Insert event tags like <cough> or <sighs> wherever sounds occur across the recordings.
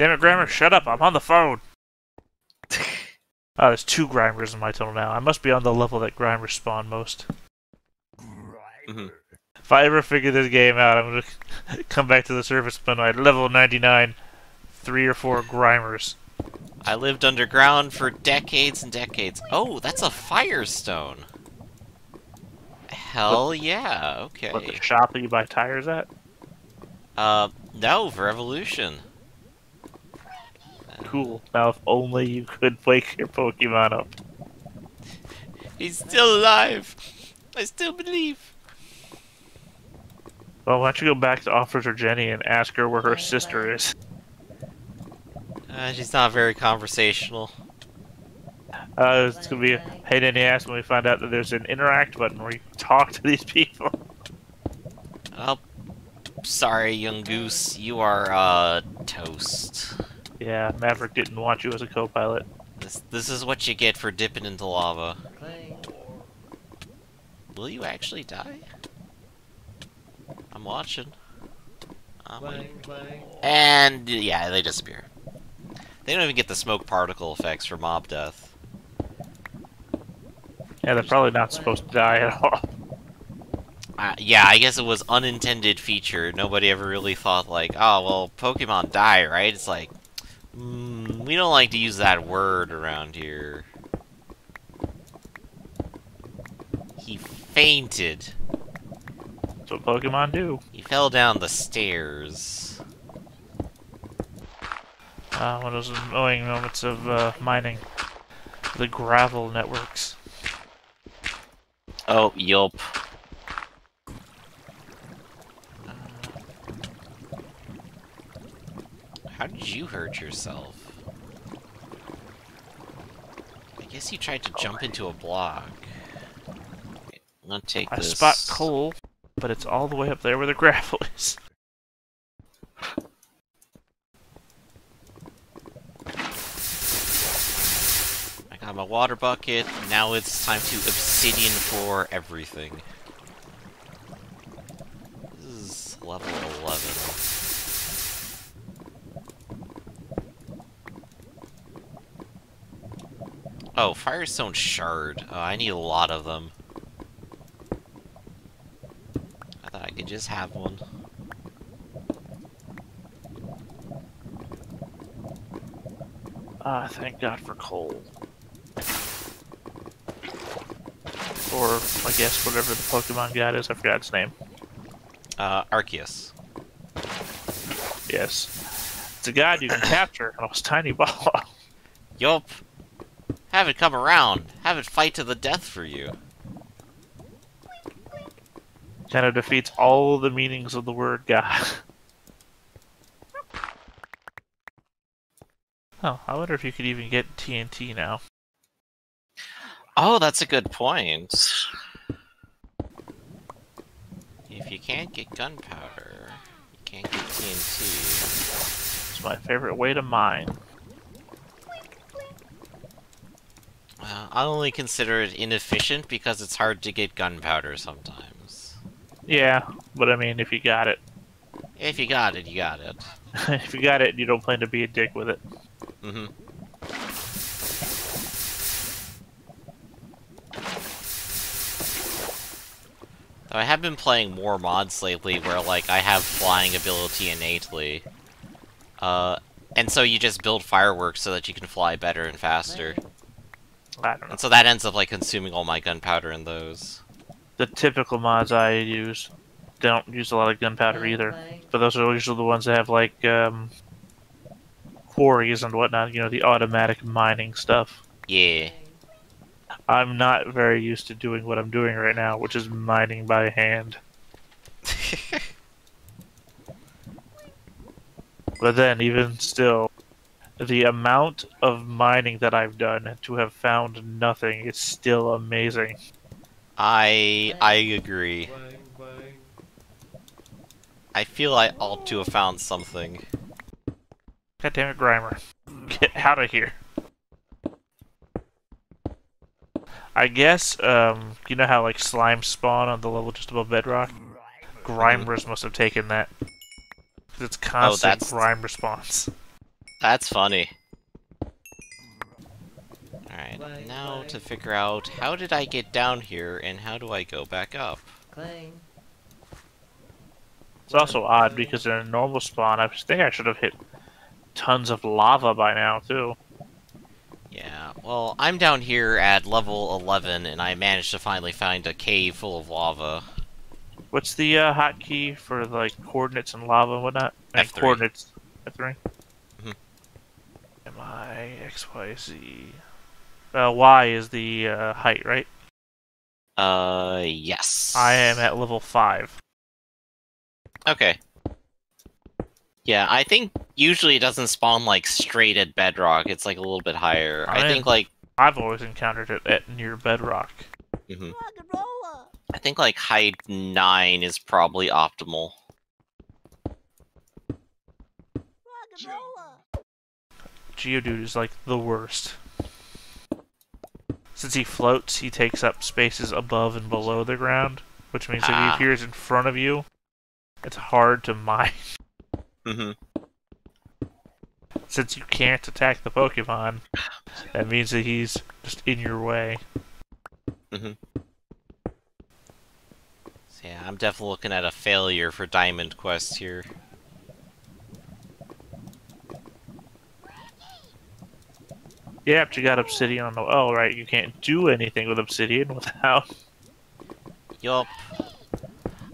Damn it, Grimer, shut up. I'm on the phone. Oh, there's two Grimers in my tunnel now. I must be on the level that Grimers spawn most. Mhm. If I ever figure this game out, I'm gonna <laughs> come back to the surface menu at level 99, three or four Grimers. I lived underground for decades and decades. Oh, that's a firestone. Hell yeah, okay. What, the shop that you buy tires at? Uh, no, for Evolution. Cool. Now, if only you could wake your Pokemon up. He's still alive. I still believe. Well, why don't you go back to Officer Jenny and ask her where her sister is? Uh, she's not very conversational. Uh, it's gonna be, a pain in the ass when we find out that there's an interact button where you talk to these people. Oh, sorry, Yungoos. You are, uh, toast. Yeah, Maverick didn't want you as a co-pilot. This, this is what you get for dipping into lava. Will you actually die? I'm watching. I'm waiting. And, yeah, they disappear. They don't even get the smoke particle effects for mob death. Yeah, they're probably not supposed to die at all. Uh, yeah, I guess it was unintended feature. Nobody ever really thought like, oh well, Pokemon die, right? It's like, mm, we don't like to use that word around here. He fainted. That's what Pokemon do. He fell down the stairs. Uh, one of those annoying moments of uh, mining. The gravel networks. Oh, yup. How did you hurt yourself? I guess you tried to jump into a block. I'm take I this. spot coal, but it's all the way up there where the <laughs> gravel is. I got my water bucket. Now it's time to obsidian for everything. This is level 11. Oh, Firestone Shard. Oh, I need a lot of them. I thought I could just have one. Ah, thank God for coal. Or, I guess, whatever the Pokemon god is, I forgot its name. Uh, Arceus. Yes. It's a god you can <coughs> capture on a tiny <laughs> ball. Yup. Have it come around. Have it fight to the death for you. kind of defeats all the meanings of the word god. <laughs> oh, I wonder if you could even get TNT now. Oh, that's a good point. If you can't get gunpowder, you can't get TNT. It's my favorite way to mine. Well, I only consider it inefficient because it's hard to get gunpowder sometimes. Yeah, but I mean, if you got it. If you got it, you got it. <laughs> if you got it, you don't plan to be a dick with it. Mm-hmm. Though I have been playing more mods lately where, like, I have flying ability innately. Uh, and so you just build fireworks so that you can fly better and faster. I don't know. And so that ends up, like, consuming all my gunpowder in those. The typical mods I use don't use a lot of gunpowder either. But those are usually the ones that have, like, um, quarries and whatnot, you know, the automatic mining stuff. Yeah. I'm not very used to doing what I'm doing right now, which is mining by hand. <laughs> But then, even still, the amount of mining that I've done to have found nothing is still amazing. I I agree. I feel I ought to have found something. God damn it, Grimer. Get out of here. I guess, um, you know how, like, slime spawn on the level just above bedrock? Grimers must have taken that. It's constant that's- Grimer spawns. That's funny. Alright, now to figure out how did I get down here and how do I go back up? Clang. It's also odd because in a normal spawn, I think I should have hit tons of lava by now too. Yeah, well, I'm down here at level 11 and I managed to finally find a cave full of lava. What's the uh, hotkey for like coordinates and lava and whatnot? F3. coordinates. F3. M I X Y Z. Uh, y is the uh, height, right? Uh, yes. I am at level five. Okay. Yeah, I think usually it doesn't spawn like straight at bedrock. It's like a little bit higher. I I think like I've always encountered it at near bedrock. mhm. Rock and roller. I think like height 9 is probably optimal. Geodude is like the worst. Since he floats, he takes up spaces above and below the ground, which means if he Ah. appears in front of you, it's hard to mine. <laughs> Mhm. Since you can't attack the Pokemon, that means that he's just in your way. So yeah, I'm definitely looking at a failure for Diamond Quest here. Yeah, but you got Obsidian on the. Oh, right, you can't do anything with Obsidian <laughs> without. Yup.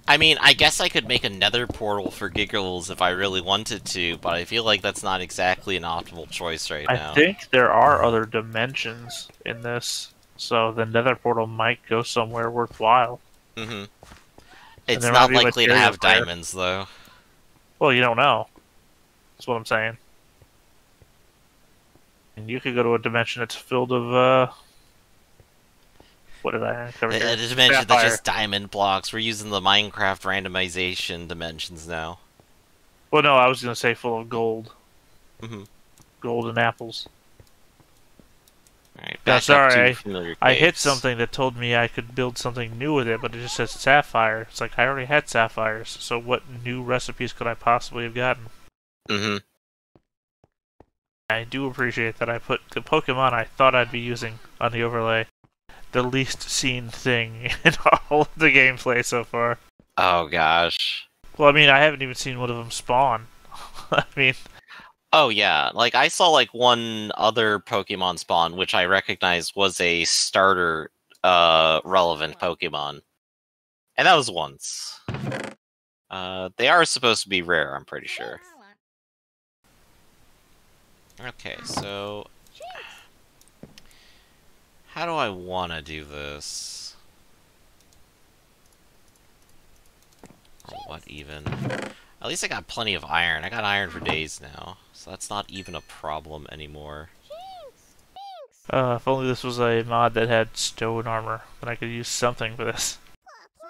I mean, I guess I could make another portal for Giggles if I really wanted to, but I feel like that's not exactly an optimal choice right now. I think there are other dimensions in this, so the Nether portal might go somewhere worthwhile. hmm It's not likely to have there. diamonds, though. Well, you don't know. That's what I'm saying. And you could go to a dimension that's filled of uh. What did I cover A, a dimension that's just diamond blocks. We're using the Minecraft randomization dimensions now. Well, no, I was gonna say full of gold, hmm gold and apples. Back up sorry, I- I hit something that told me I could build something new with it, but it just says sapphire. It's like I already had sapphires, so what new recipes could I possibly have gotten? Mhm. I do appreciate that I put the Pokemon I thought I'd be using on the overlay. The least seen thing <laughs> in all of the gameplay so far. Oh gosh. Well, I mean, I haven't even seen one of them spawn. <laughs> I mean, Oh yeah, like I saw like one other Pokemon spawn, which I recognized was a starter uh relevant Pokemon. And that was once. Uh they are supposed to be rare, I'm pretty sure. Okay, so how do I want to do this? Or what even? At least I got plenty of iron. I got iron for days now, so that's not even a problem anymore. uh, if only this was a mod that had stone armor, then I could use something for this.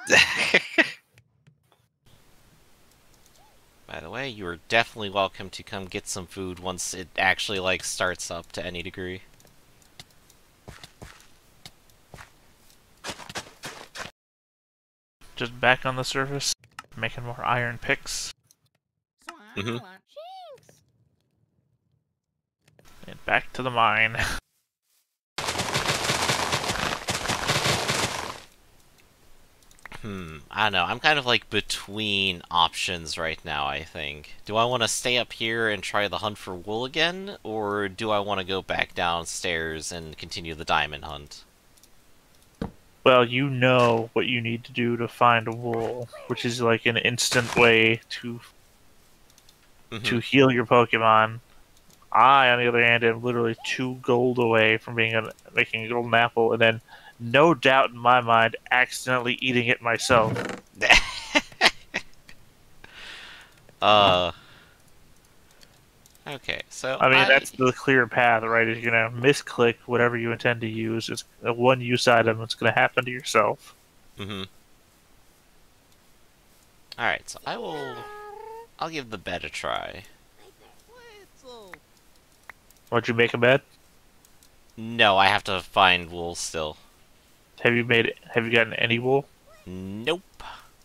<laughs> By the way, you are definitely welcome to come get some food once it actually like starts up to any degree. Just back on the surface, making more iron picks, Mhm. and back to the mine. <laughs> Hmm, I don't know. I'm kind of like between options right now, I think. Do I want to stay up here and try the hunt for wool again, or do I want to go back downstairs and continue the diamond hunt? Well, you know what you need to do to find a wool, which is like an instant way to Mhm. to heal your Pokemon. I, on the other hand, am literally two gold away from being a, making a golden apple, and then, no doubt in my mind, accidentally eating it myself. <laughs> uh. Okay, so I mean, that's the clear path, right? Is you're gonna misclick whatever you intend to use. It's a one-use item. It's gonna happen to yourself. Mm-hmm. All right, so I will. I'll give the bed a try. Would you make a bed? No, I have to find wool still. Have you made? Have you gotten any wool? Nope.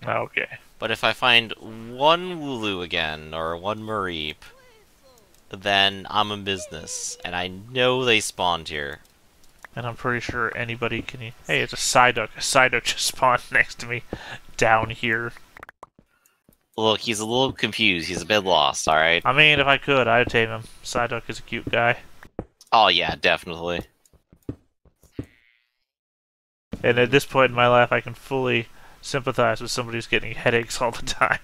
Oh, okay. But if I find one Wooloo again, or one Mareep, then I'm in business, and I know they spawned here. And I'm pretty sure anybody can. Hey, it's a Psyduck. A Psyduck <laughs> just spawned <laughs> next to me down here. Look, he's a little confused. He's a bit lost, alright? I mean, if I could, I'd tame him. Psyduck is a cute guy. Oh, yeah, definitely. And at this point in my life, I can fully sympathize with somebody who's getting headaches all the time.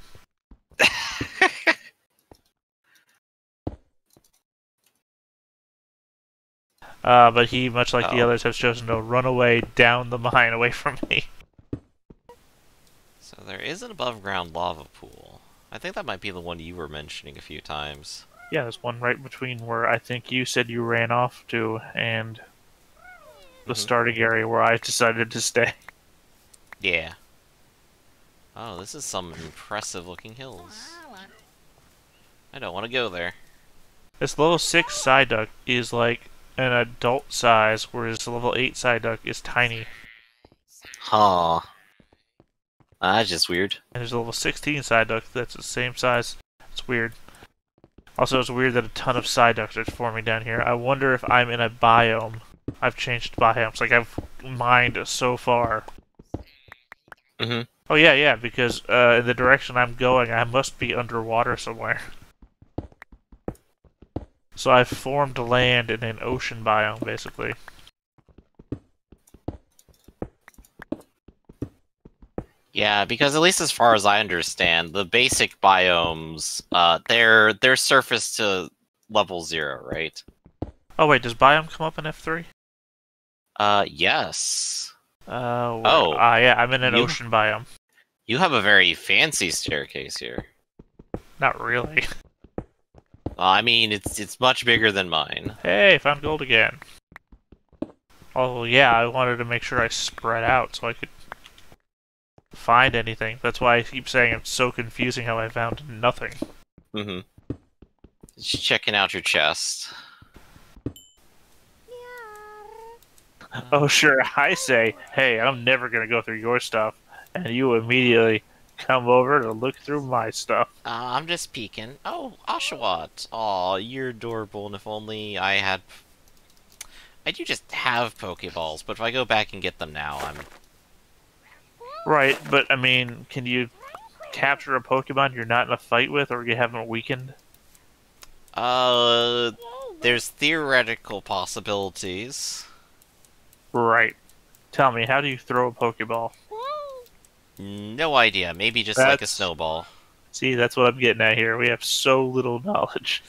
<laughs> Uh, but he, much like the Oh. others, has chosen to run away down the mine away from me. So there is an above ground lava pool. I think that might be the one you were mentioning a few times. Yeah, there's one right between where I think you said you ran off to and the Mhm. starting area where I decided to stay. Yeah. Oh, this is some impressive looking hills. I don't want to go there. This level 6 Psyduck is like an adult size, whereas the level 8 Psyduck is tiny. Huh. That's just weird. And there's a level 16 Psyduck that's the same size. It's weird. Also, it's weird that a ton of Psyducks are forming down here. I wonder if I'm in a biome. I've changed biomes. Like, I've mined so far. Mhm. Oh, yeah, yeah, because uh, in the direction I'm going, I must be underwater somewhere. So I've formed land in an ocean biome, basically. Yeah, because at least as far as I understand, the basic biomes, uh, they're they're surface to level zero, right? Oh, wait, does biome come up in F3? Uh, yes. Uh, Oh. Ah, yeah, I'm in an You- ocean biome. You have a very fancy staircase here. Not really. <laughs> Well, I mean, it's it's much bigger than mine. Hey, found gold again. Oh yeah, I wanted to make sure I spread out so I could find anything. That's why I keep saying it's so confusing how I found nothing. Mm-hmm. Just checking out your chest. Oh sure, <laughs> I say, hey, I'm never gonna go through your stuff, and you immediately come over to look through my stuff. Uh, I'm just peeking. Oh, Oshawott. Aw, you're adorable, and if only I had... I do just have Pokeballs, but if I go back and get them now, I'm... Right, but I mean, can you capture a Pokemon you're not in a fight with, or you haven't weakened? Uh, there's theoretical possibilities. Right. Tell me, how do you throw a Pokeball? No idea. Maybe just like a snowball. See, that's what I'm getting at here. We have so little <laughs> knowledge.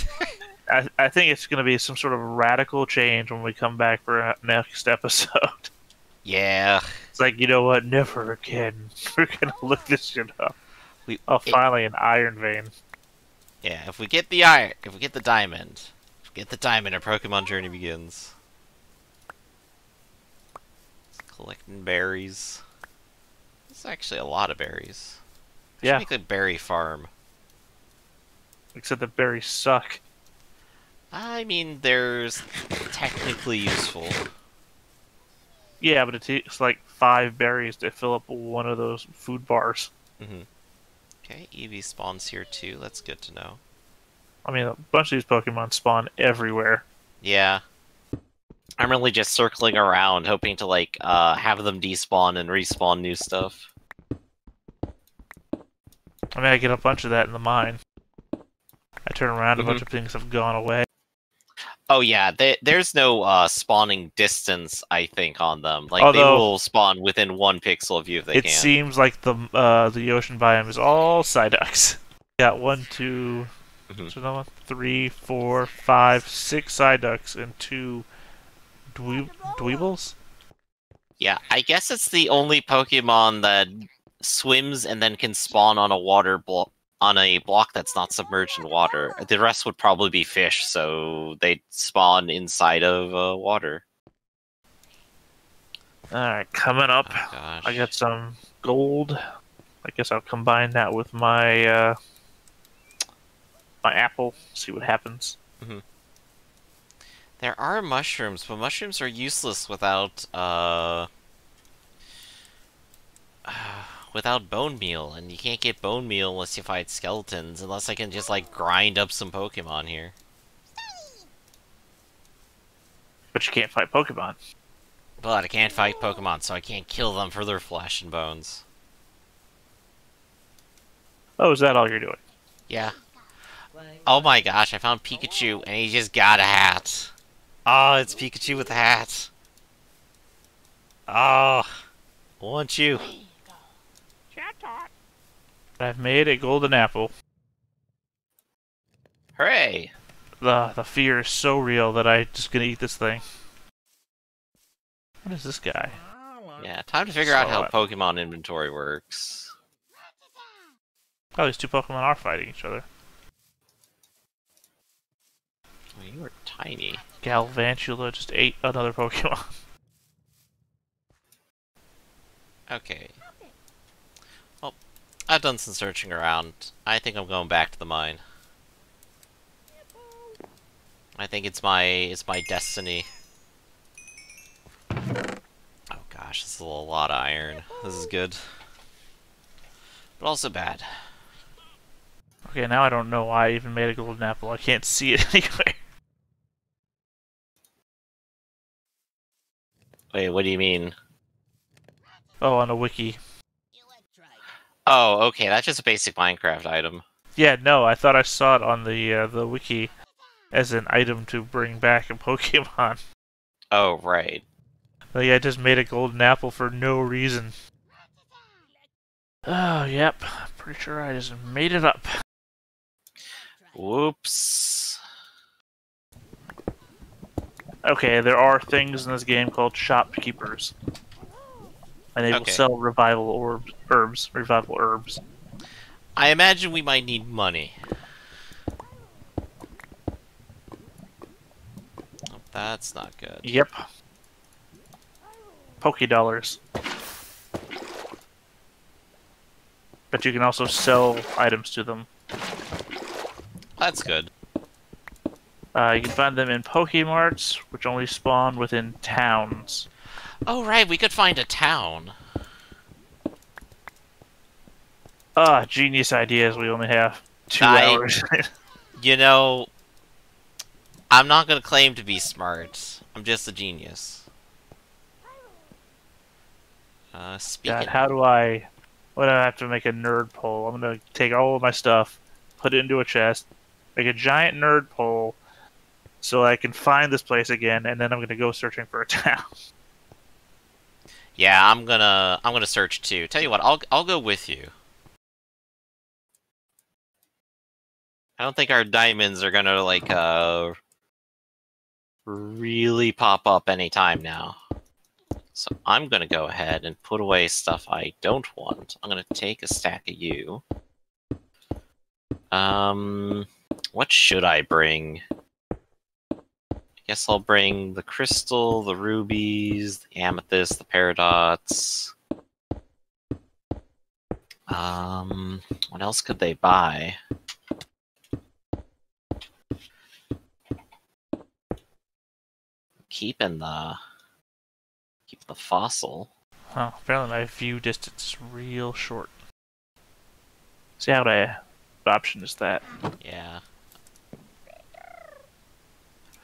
<laughs> I, I think it's going to be some sort of radical change when we come back for next episode. <laughs> Yeah. It's like, you know what? Never again. We're going to look this shit up. We, Oh, it- finally, an Iron Vein. yeah, if we get the iron, if we get the diamond, if we get the diamond, our Pokemon journey begins. Collecting berries. It's actually a lot of berries. Should Yeah. Make a berry farm. Except the berries suck. I mean, there's technically useful. Yeah, but it takes like five berries to fill up one of those food bars. hmm Okay, Eevee spawns here too. That's good to know. I mean, a bunch of these Pokemon spawn everywhere. Yeah. I'm really just circling around, hoping to like uh, have them despawn and respawn new stuff. I mean, I get a bunch of that in the mine. I turn around, a bunch Mhm. of things have gone away. Oh yeah, they, there's no uh, spawning distance, I think, on them. Like they will spawn within one pixel of you if they it can. seems like the uh, the ocean biome is all Psyducks. <laughs> Got one, two, Mhm. what's three, four, five, six Psyducks and two dwe- Dwebbles. Yeah, I guess it's the only Pokemon that swims and then can spawn on a water block on a block that's not submerged in water. The rest would probably be fish, so they spawn inside of uh, water. All right, coming up. Oh. I got some gold. I guess I'll combine that with my uh, my apple. See what happens. There are mushrooms, but mushrooms are useless without uh <sighs> without bone meal, and you can't get bone meal unless you fight skeletons, unless I can just, like, grind up some Pokemon here. But you can't fight Pokemon. But I can't fight Pokemon, so I can't kill them for their flesh and bones. Oh, is that all you're doing? Yeah. Oh my gosh, I found Pikachu, and he just got a hat. Oh, it's Pikachu with a hat. Oh, want you. I've made a golden apple. Hooray! The the fear is so real that I just gonna eat this thing. What is this guy? Yeah, time to figure out how uh, Pokemon inventory works. Oh, these two Pokemon are fighting each other. Oh, you are tiny. Galvantula just ate another Pokemon. Okay. Well, I've done some searching around. I think I'm going back to the mine. I think it's my it's my destiny. Oh gosh, this is a lot of iron. This is good. But also bad. Okay, now I don't know why I even made a golden apple. I can't see it <laughs> anywhere. Wait, what do you mean? Oh, on a wiki. Oh, okay, that's just a basic Minecraft item. Yeah, no, I thought I saw it on the uh, the wiki as an item to bring back in <laughs> Pokemon. Oh, right. Like I just made a golden apple for no reason. Oh, yep. Pretty sure I just made it up. Whoops. Okay, there are things in this game called shopkeepers. And they will sell revival orbs, herbs, revival herbs. I imagine we might need money. Oh, that's not good. Yep. Poke dollars. But you can also sell items to them. That's good. Uh, you can find them in Pokemarts, which only spawn within towns. Oh, right, we could find a town. Ah, genius ideas. We only have two I- hours. <laughs> You know, I'm not gonna claim to be smart. I'm just a genius. Uh, speaking. God, how do I? What do I have to make a nerd pole? I'm gonna take all of my stuff, put it into a chest, make a giant nerd pole, so I can find this place again, and then I'm gonna go searching for a town. <laughs> Yeah, I'm gonna I'm gonna search too. Tell you what, I'll I'll go with you. I don't think our diamonds are gonna like uh really pop up anytime now. So I'm gonna go ahead and put away stuff I don't want. I'm gonna take a stack of you. Um, what should I bring? Guess I'll bring the crystal, the rubies, the amethyst, the paradox. Um, what else could they buy? Keeping the keep the fossil. Oh, apparently my view distance is real short. See how the option is that? Yeah.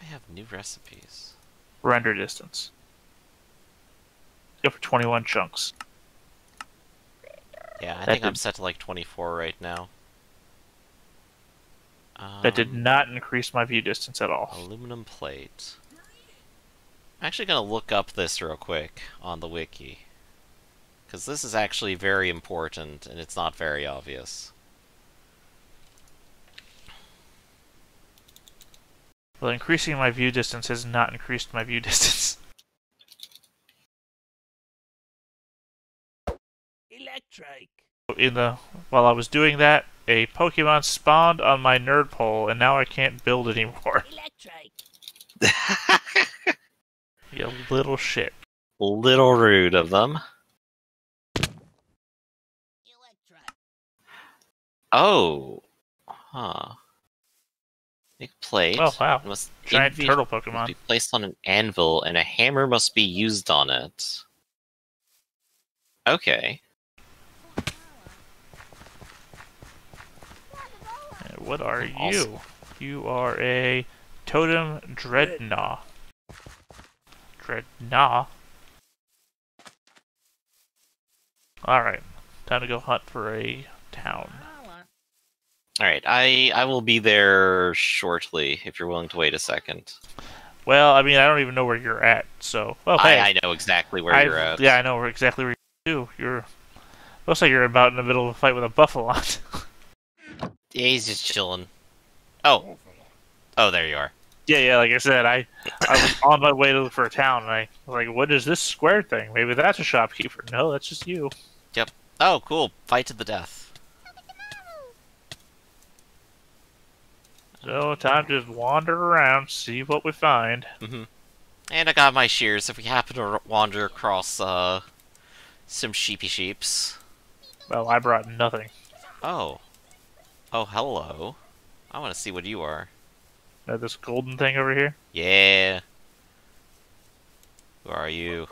I have new recipes. Render distance. Go for 21 chunks. Yeah, I That think I'm set to like 24 right now. That did Um, not increase my view distance at all. Aluminum plate. I'm actually gonna look up this real quick on the wiki. Because this is actually very important and it's not very obvious. Well, increasing my view distance has not increased my view <laughs> distance. Electric. In the while I was doing that, a Pokemon spawned on my nerd pole, and now I can't build anymore. <laughs> Electric. you little shit. Little rude of them. Electric. Oh. Huh. Make a plate. Oh wow! It must Giant be, turtle Pokemon must be placed on an anvil, and a hammer must be used on it. Okay. What are awesome. you? You are a totem Drednaw. Drednaw. All right, time to go hunt for a town. All right, I I will be there shortly if you're willing to wait a second. Well, I mean, I don't even know where you're at, so. Well, hey, I, I know exactly where I- you're at. Yeah, I know exactly where you You're. Looks like you're about in the middle of a fight with a buffalo. <laughs> Yeah, he's just chilling. Oh, oh, there you are. yeah, yeah. Like I said, I I was on my way to look for a town, and I was like, "What is this square thing? Maybe that's a shopkeeper." No, that's just you. Yep. Oh, cool. Fight to the death. So time to just wander around, see what we find. hmm And I got my shears if we happen to wander across uh some sheepy sheeps. Well, I brought nothing. Oh. Oh, hello. I want to see what you are. Uh, this golden thing over here. Yeah. Who are you?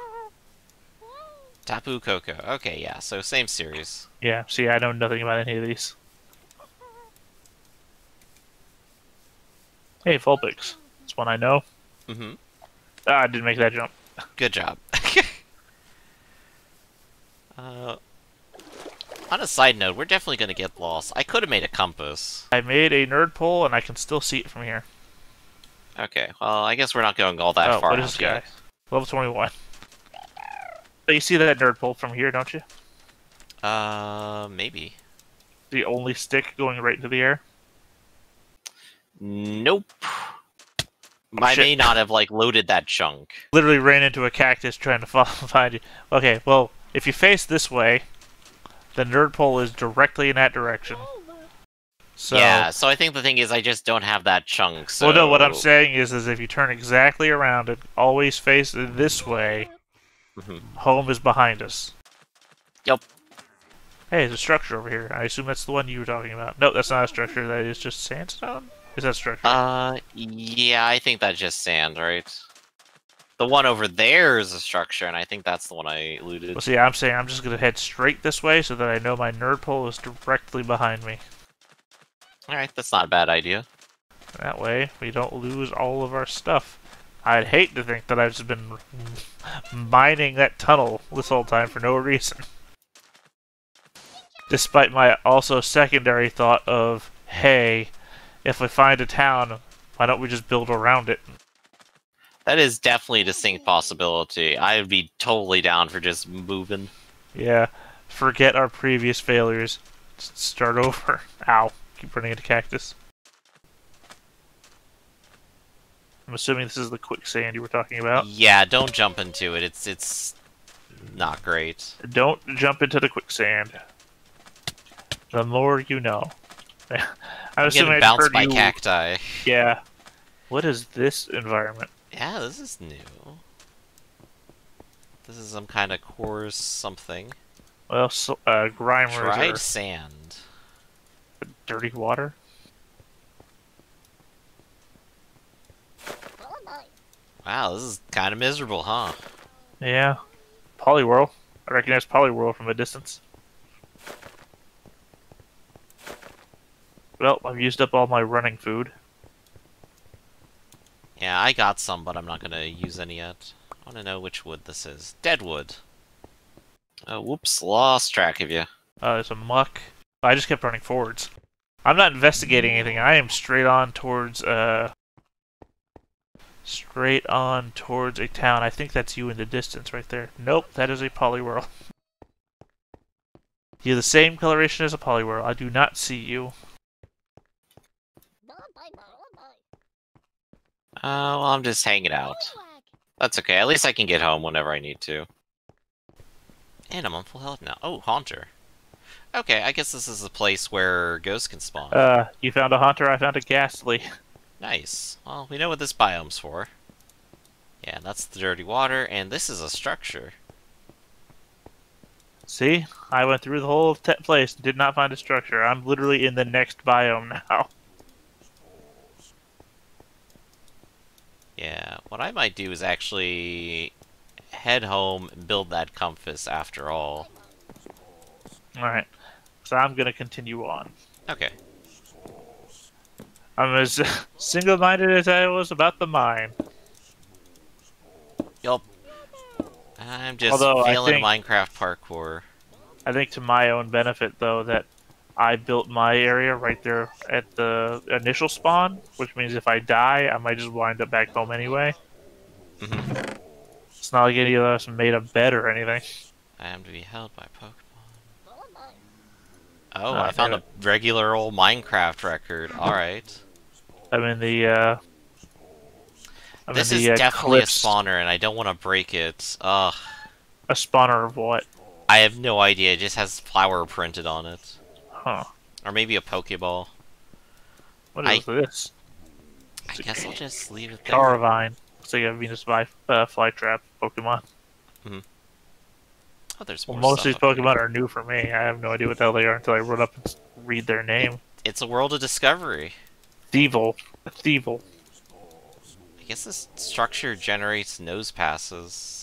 Tapu Koko. Okay, yeah, so same series. Yeah. See, I know nothing about any of these. Hey, Vulpix. That's one I know. hmm Ah, I didn't make that jump. Good job. <laughs> uh, on a side note, we're definitely gonna get lost. I could have made a compass. I made a nerd pole, and I can still see it from here. Okay, well, I guess we're not going all that oh, far what out this guy? Level 21. But you see that nerd pole from here, don't you? Uh, maybe. The only stick going right into the air. Nope. I shit. may not have like loaded that chunk. Literally ran into a cactus trying to <laughs> follow, find you. Okay, well, if you face this way, the nerd pole is directly in that direction. So, yeah, so I think the thing is I just don't have that chunk. So well, no, what I'm saying is, is if you turn exactly around and always face it this way, Mhm. home is behind us. Yep. Hey, there's a structure over here. I assume that's the one you were talking about. No, that's not a structure. That is just sandstone. Is that structure? Uh, yeah, I think that's just sand, right? The one over there is a structure, and I think that's the one I looted. well, see, I'm saying I'm just gonna head straight this way so that I know my nerd pole is directly behind me. Alright, that's not a bad idea. That way, we don't lose all of our stuff. I'd hate to think that I've just been mining that tunnel this whole time for no reason. Despite my also secondary thought of, hey, if we find a town, why don't we just build around it? That is definitely a distinct possibility. I would be totally down for just moving. Yeah, forget our previous failures. Start over. <laughs> Ow. Keep running into cactus. I'm assuming this is the quicksand you were talking about. Yeah, don't jump into it. It's it's not great. Don't jump into the quicksand. The more you know. <laughs> I'm assuming getting bounced by you- cacti. Yeah. What is this environment? Yeah, this is new. This is some kind of coarse something. Well, so, uh, grimers Dried sand. dirty water. Wow, this is kind of miserable, huh? Yeah. Poliwhirl. I recognize Poliwhirl from a distance. Well, I've used up all my running food. Yeah, I got some, but I'm not gonna use any yet. I want to know which wood this is. Deadwood. Oh, whoops, lost track of you. Uh, it's a muck. I just kept running forwards. I'm not investigating anything. I am straight on towards, uh... Straight on towards a town. I think that's you in the distance right there. Nope, that is a Poliwhirl. <laughs> You're the same coloration as a Poliwhirl. I do not see you. Uh, well, I'm just hanging out. That's okay. At least I can get home whenever I need to. And I'm on full health now. Oh, Haunter. Okay, I guess this is a place where ghosts can spawn. Uh, you found a Haunter, I found a Gastly. Nice. Well, we know what this biome's for. Yeah, that's the dirty water, and this is a structure. See? I went through the whole place, did not find a structure. I'm literally in the next biome now. Yeah, what I might do is actually head home and build that compass after all. Alright. So I'm gonna continue on. Okay. I'm as <laughs> single-minded as I was about the mine. Yup. I'm just Although feeling think- Minecraft parkour. I think to my own benefit, though, that I built my area right there at the initial spawn, which means if I die, I might just wind up back home anyway. Mhm. It's not like any of us made a bed or anything. I am to be held by Pokemon. Oh, I found a regular old Minecraft record. Alright. I'm in the, uh... I'm This in is uh, definitely a spawner, and I don't want to break it. Ugh. A spawner of what? I have no idea. It just has flower printed on it. Huh. Or maybe a Pokeball. What I- this? I guess I'll just leave it there. Carnivine. Looks like a Venus fly, uh, flytrap Pokemon. Oh, there's Well, most of these. Pokemon are new for me. I have no idea what the hell they are until I run up and read their name. It's a world of discovery. Thievul. Thievul. I guess this structure generates Nosepasses.